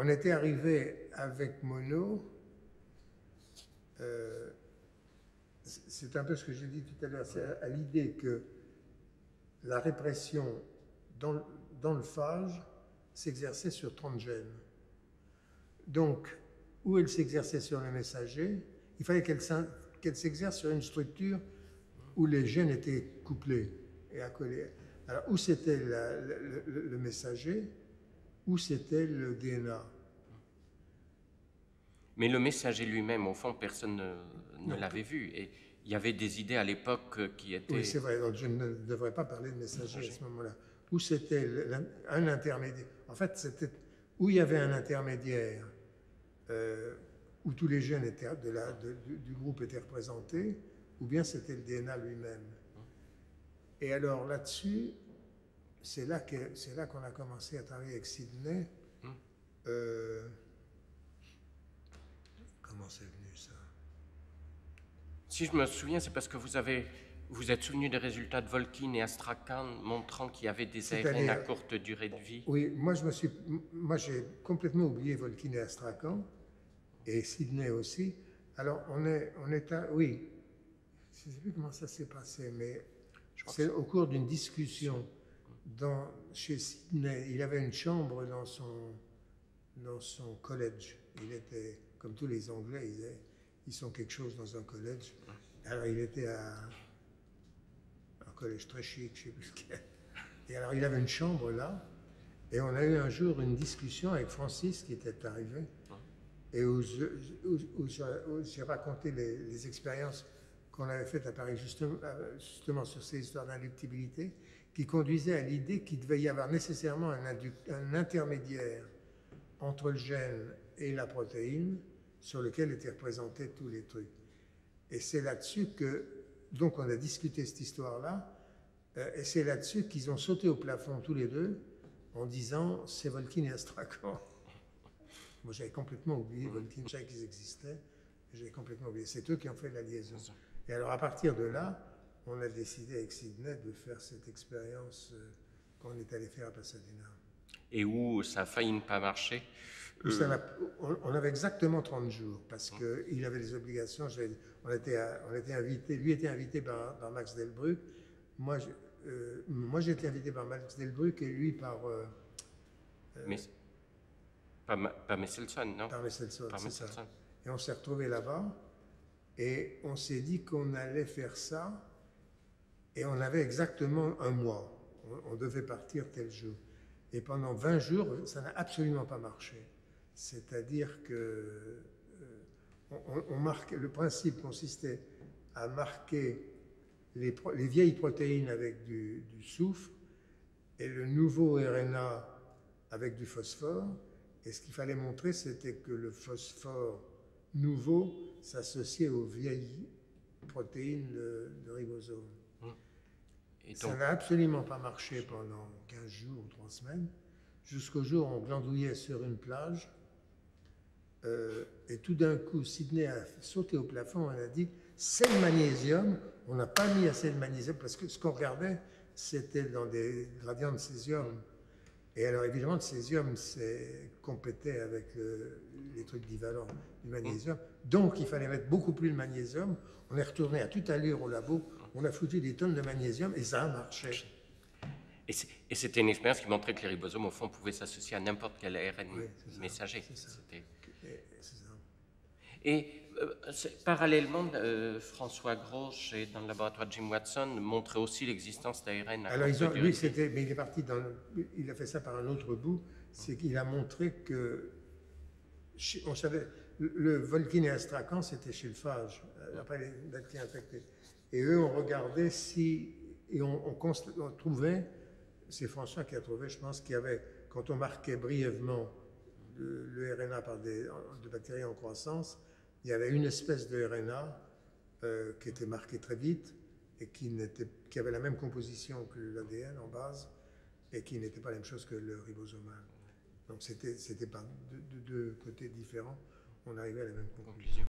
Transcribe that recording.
On était arrivé avec Monod, euh, c'est un peu ce que j'ai dit tout à l'heure, à, l'idée que la répression dans, le- phage s'exerçait sur 30 gènes. Donc, où elle s'exerçait sur le messager, il fallait qu'elle s'exerce sur une structure où les gènes étaient couplés et accolés. Alors, où c'était le messager, où c'était le DNA. Mais le messager lui-même, au fond, personne ne, l'avait vu. Et il y avait des idées à l'époque euh, qui étaient... Oui, c'est vrai. Donc, je ne devrais pas parler de messager à ce moment-là. Où c'était un intermédiaire? En fait, c'était où il y avait un intermédiaire, euh, où tous les gènes étaient de la- de- du, du groupe étaient représentés, ou bien c'était le DNA lui-même? Et alors là-dessus, c'est là que c'est là qu'on a commencé à travailler avec Sidney. Hmm. Euh, comment c'est venu ça? Si je me souviens, c'est parce que vous avez... Vous êtes souvenu des résultats de Volkin et Astrakhan montrant qu'il y avait des ARN à courte durée de vie. Oui, moi je me suis, moi j'ai complètement oublié Volkin et Astrakhan et Sydney aussi. Alors on est, on est à, oui, je ne sais plus comment ça s'est passé, mais c'est au cours d'une discussion dans, chez Sydney. Il avait une chambre dans son, dans son collège. Il était, comme tous les Anglais, ils, sont quelque chose dans un collège. Alors il était à un collège très chic, je ne sais plus lequel. Et alors il avait une chambre là, et on a eu un jour une discussion avec Francis qui était arrivé, et où j'ai raconté les, les expériences qu'on avait faites à Paris justement, euh, justement sur ces histoires d'inductibilité, qui conduisaient à l'idée qu'il devait y avoir nécessairement un, intermédiaire entre le gène et la protéine sur lequel étaient représentés tous les trucs. Et c'est là-dessus que, donc on a discuté cette histoire-là, euh, et c'est là-dessus qu'ils ont sauté au plafond tous les deux en disant c'est Volkin et Astrakhan. Moi j'avais complètement oublié Volkin, je savais qu'ils existaient, j'avais complètement oublié. C'est eux qui ont fait la liaison. Et alors à partir de là, on a décidé avec Sidney de faire cette expérience euh, qu'on est allé faire à Pasadena. Et où ça a failli ne pas marcher. Ça n'a- on, on avait exactement 30 jours parce qu'il avait des obligations. On était, à- on était invité, lui était invité par, par Max Delbruck. Moi, je- euh, moi j'étais invité par Max Delbruck et lui par, euh, Mais pas, pas Messelson, non? Par Messelson. Par ça. Messelson. Et on s'est retrouvés là-bas et on s'est dit qu'on allait faire ça et on avait exactement un mois. On, devait partir tel jour. Et pendant 20 jours, ça n'a absolument pas marché. C'est-à-dire que euh, le principe consistait à marquer les, vieilles protéines avec du, soufre et le nouveau RNA avec du phosphore. Et ce qu'il fallait montrer, c'était que le phosphore nouveau s'associait aux vieilles protéines de ribosome. Et Ça n'a absolument pas marché pendant 15 jours ou 3 semaines, jusqu'au jour où on glandouillait sur une plage. euh, et tout d'un coup, Sydney a sauté au plafond, elle a dit c'est le magnésium. On n'a pas mis assez de magnésium parce que ce qu'on regardait, c'était dans des gradients de césium. Et alors évidemment, le césium c'est compétait avec le- les trucs divalents du magnésium. Donc il fallait mettre beaucoup plus de magnésium. On est retourné à toute allure au labo, on a foutu des tonnes de magnésium et ça a marché. et c'était une expérience qui montrait que les ribosomes, au fond, pouvaient s'associer à n'importe quel ARN Oui, messager. ça. Ça. Et euh, parallèlement, euh, François Gros, chez- dans le laboratoire de Jim Watson, montrait aussi l'existence d'ARN Alors ils ont, lui, c'était, mais il est parti dans, il a fait ça par un autre bout, c'est qu'il a montré que, on savait, le, le Volkin et Astrakhan, c'était chez le phage, euh, après les bactéries infectées. Et eux, on regardait si, et on, on const- on trouvait, c'est François qui a trouvé, je pense, qu'il y avait, quand on marquait brièvement le, le RNA par des de bactéries en croissance, il y avait une espèce de RNA euh, qui était marqué très vite et qui, qui avait la même composition que l'ADN en base et qui n'était pas la même chose que le ribosomal. Donc c'était, par deux, deux- côtés différents, on arrivait à la même. Conclusion.